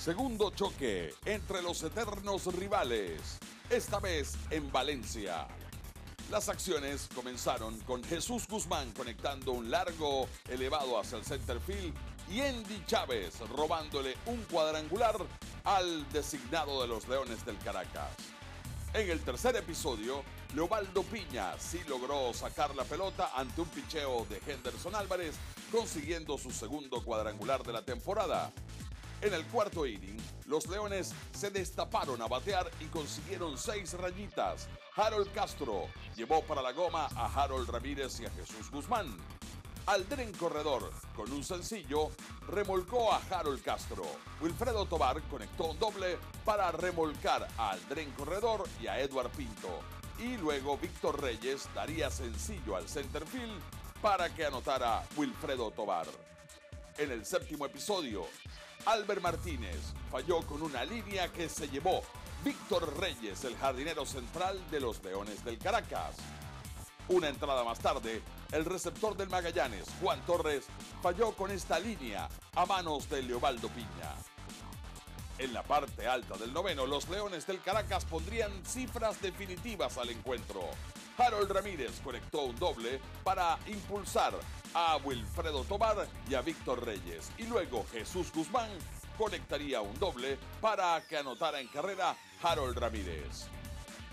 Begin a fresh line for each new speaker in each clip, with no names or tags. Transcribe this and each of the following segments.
Segundo choque entre los eternos rivales, esta vez en Valencia. Las acciones comenzaron con Jesús Guzmán conectando un largo elevado hacia el center field y Andy Chávez robándole un cuadrangular al designado de los Leones del Caracas. En el tercer episodio, Leobaldo Piña sí logró sacar la pelota ante un picheo de Henderson Álvarez, consiguiendo su segundo cuadrangular de la temporada. En el cuarto inning, los Leones se destaparon a batear y consiguieron seis rayitas. Harold Castro llevó para la goma a Harold Ramírez y a Jesús Guzmán. Aldren Corredor, con un sencillo, remolcó a Harold Castro. Wilfredo Tobar conectó un doble para remolcar a Aldren Corredor y a Edward Pinto. Y luego Víctor Reyes daría sencillo al centerfield para que anotara Wilfredo Tobar. En el séptimo episodio, Albert Martínez falló con una línea que se llevó Víctor Reyes, el jardinero central de los Leones del Caracas. Una entrada más tarde, el receptor del Magallanes, Juan Torres, falló con esta línea a manos de Leobaldo Piña. En la parte alta del noveno, los Leones del Caracas pondrían cifras definitivas al encuentro. Harold Ramírez conectó un doble para impulsar a Wilfredo Tobar y a Víctor Reyes. Y luego Jesús Guzmán conectaría un doble para que anotara en carrera Harold Ramírez.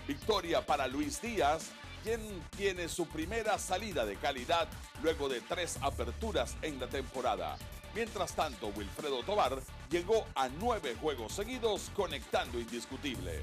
Victoria para Luis Díaz, quien tiene su primera salida de calidad luego de tres aperturas en la temporada. Mientras tanto, Wilfredo Tobar llegó a nueve juegos seguidos conectando indiscutibles.